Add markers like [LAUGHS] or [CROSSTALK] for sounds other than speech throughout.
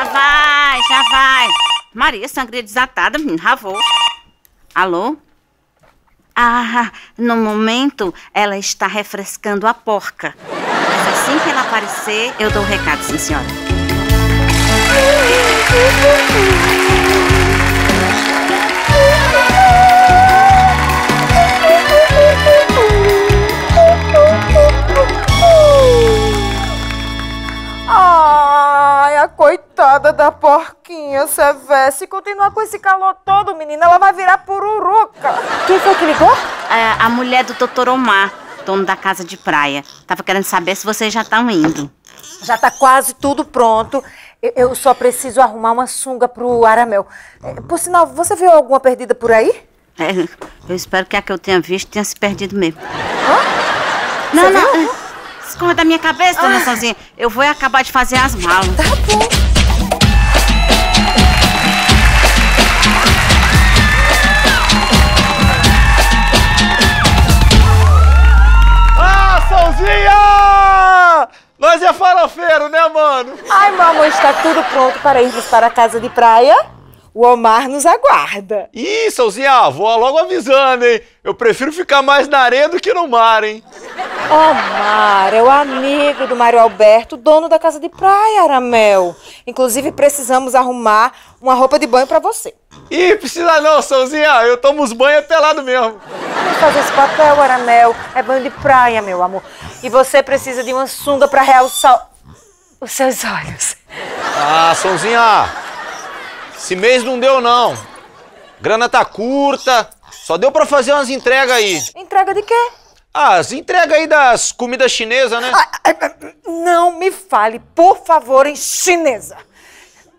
Já vai, já vai. Maria, sangria desatada, menino, já vou. Alô? Ah, no momento ela está refrescando a porca. Mas assim que ela aparecer, eu dou o recado, sim, senhora. Porquinha, Sevé. Se continuar com esse calor todo, menina, ela vai virar pururuca. Quem foi que ligou? É, a mulher do doutor Omar, dono da casa de praia. Tava querendo saber se vocês já estão indo. Já tá quase tudo pronto. Eu, eu só preciso arrumar uma sunga pro Aramel. É, Por sinal, você viu alguma perdida por aí? É, eu espero que a que eu tenha visto tenha se perdido mesmo. Hã? Não, Você não. viu? é, Escorra da minha cabeça, dona Sozinha. Eu vou acabar de fazer as malas. Tá bom. Sãozinha! Nós é farofeiro, né, mano? Ai, amor, está tudo pronto para irmos para a casa de praia. O Omar nos aguarda. Ih, Sãozinha, vou logo avisando, hein? Eu prefiro ficar mais na areia do que no mar, hein? Omar é o amigo do Mário Alberto, dono da casa de praia, Aramel. Inclusive, precisamos arrumar uma roupa de banho para você. Ih, precisa não, Sãozinha. Eu tomo os banhos pelado mesmo. Vamos fazer esse papel, Aramel. É banho de praia, meu amor. E você precisa de uma sunga para realçar os seus olhos. Ah, Sãozinha, esse mês não deu, não. Grana tá curta, só deu pra fazer umas entregas aí. Entrega de quê? Ah, as entregas aí das comidas chinesas, né? Ah, ah, ah, Não me fale, por favor, em chinesa.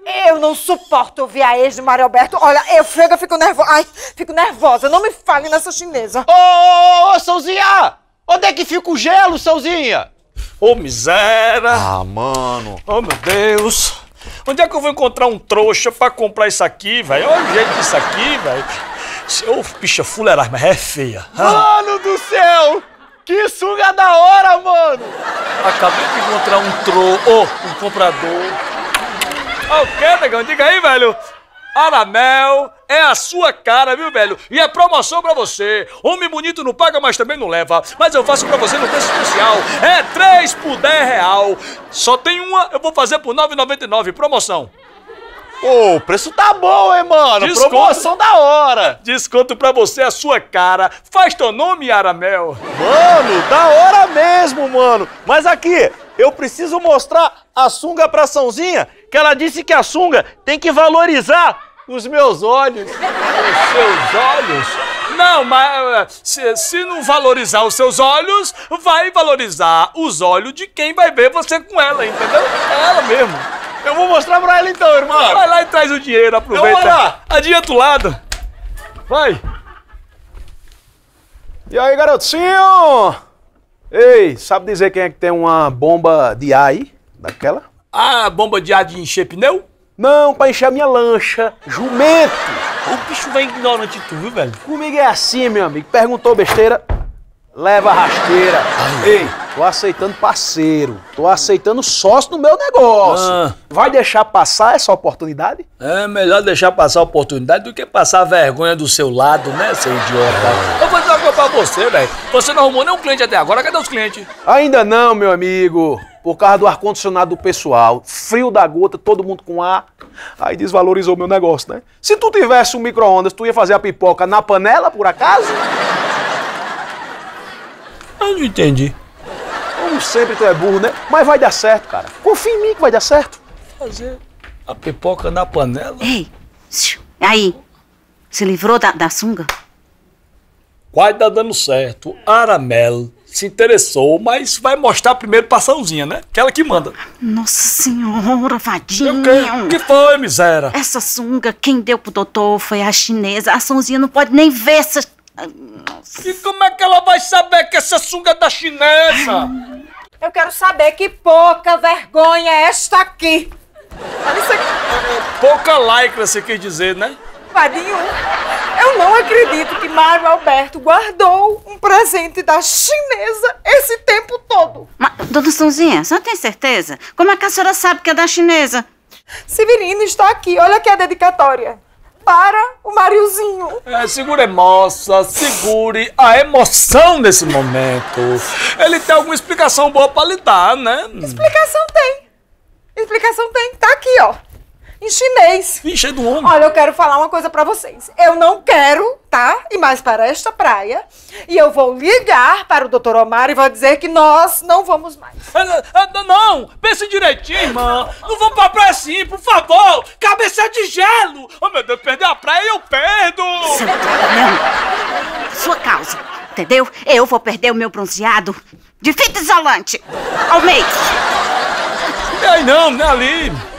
Eu não suporto ouvir a ex de Mário Alberto. Olha, eu chego, eu fico nervosa. Ai, fico nervosa. Não me fale nessa chinesa. Ô, ô, ô, Sãozinha! Onde é que fica o gelo, Sãozinha? Ô, miséria! Ah, mano. Oh, meu Deus! Onde é que eu vou encontrar um trouxa pra comprar isso aqui, velho? Olha o jeito disso aqui, velho. Ô, bicha fuleiragem, mas é feia. Ah, Mano do céu! Que sunga da hora, mano! acabei de encontrar um tro... Ô, um comprador. Ah, o quê, negão? Diga aí, velho. Aramel é a sua cara, viu, velho? E é promoção pra você. Homem bonito não paga, mas também não leva. Mas eu faço pra você no preço especial. É 3 por 10 real. Só tem uma, eu vou fazer por 9,99. Promoção. Ô, o preço tá bom, hein, mano? Desconto. Promoção da hora! Desconto pra você a sua cara. Faz teu nome, Aramel. Mano, da hora mesmo, mano! Mas aqui, eu preciso mostrar a sunga pra Sãozinha, que ela disse que a sunga tem que valorizar os meus olhos. Os seus olhos? Não, mas eh, se, se não valorizar os seus olhos, vai valorizar os olhos de quem vai ver você com ela, entendeu? É ela mesmo. Eu vou mostrar pra ela então, irmão. Vai lá e traz o dinheiro, aproveita. Eu vou lá. Adianta o lado. Vai. E aí, garotinho? Ei, sabe dizer quem é que tem uma bomba de ar aí? Daquela? Ah, bomba de ar de encher pneu? Não, pra encher a minha lancha. Jumento! O bicho vai ignorante tu, viu, velho? Comigo é assim, meu amigo. Perguntou besteira, leva a rasteira. Ei, tô aceitando parceiro. Tô aceitando sócio no meu negócio. Ah. Vai deixar passar essa oportunidade? É melhor deixar passar a oportunidade do que passar a vergonha do seu lado, né, seu idiota? Eu vou dizer uma coisa pra você, velho. Você não arrumou nenhum cliente até agora, cadê os clientes? Ainda não, meu amigo. Por causa do ar-condicionado do pessoal. Frio da gota, todo mundo com ar. Aí desvalorizou meu negócio, né? Se tu tivesse um micro-ondas, tu ia fazer a pipoca na panela, por acaso? Eu não entendi. Como sempre tu é burro, né? Mas vai dar certo, cara. Confia em mim que vai dar certo. Fazer a pipoca na panela? Ei, aí, se livrou da, da sunga? Vai dar dando certo. Aramel se interessou, mas vai mostrar primeiro pra Sãozinha, né? Aquela que manda. Nossa senhora, O vadinho. quê? que foi, miséria? Essa sunga, quem deu pro doutor foi a chinesa. A Sãozinha não pode nem ver essa... Nossa. E como é que ela vai saber que essa sunga é da chinesa? Eu quero saber que pouca vergonha é esta aqui. Olha isso aqui. Pouca lycra, você quer dizer, né? Vadinho, eu não acredito que Mário Alberto guardou um presente da chinesa esse tempo todo. Mas, dona Sãozinha, a senhora tem certeza? Como é que a senhora sabe que é da chinesa? Severino está aqui, olha aqui a dedicatória. Para o Mariozinho. É, segure, moça, segure a emoção nesse momento. Ele tem alguma explicação boa pra lhe dar, né? Explicação tem. Explicação tem. Tá aqui, ó. Em chinês. Vixe, é do homem. Olha, eu quero falar uma coisa pra vocês. Eu não quero, tá? Ir mais para esta praia. E eu vou ligar para o Dr. Omar e vou dizer que nós não vamos mais. Ah, ah, Não, pense direitinho, irmã. Não vamos pra praia assim, por favor. Cabeça de gelo. Oh, meu Deus, perder a praia eu perdo. Não. Sua causa, entendeu? Eu vou perder o meu bronzeado de fita isolante ao mês. E aí não, né, ali.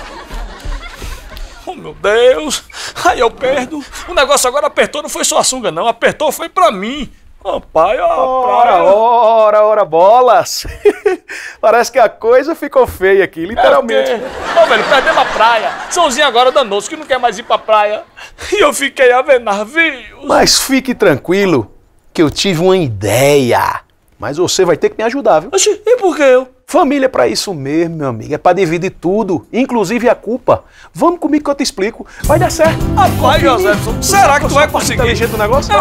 Oh, meu Deus. Aí eu perdo. O negócio agora apertou, não foi só a sunga, não. Apertou foi pra mim. Pai, ó, Ora, ora, ora, bolas. [LAUGHS] Parece que a coisa ficou feia aqui, literalmente. É o quê? Ô, velho, perdemos a praia. Sãozinho agora danou-se que não quer mais ir pra praia. E eu fiquei a ver navios. Mas fique tranquilo, que eu tive uma ideia. Mas você vai ter que me ajudar, viu? Oxi, e por que eu? Família é pra isso mesmo, meu amigo. É pra dividir tudo, inclusive a culpa. Vamos comigo que eu te explico. Vai dar certo. Rapaz, José, será que tu vai conseguir? Inteligente o negócio?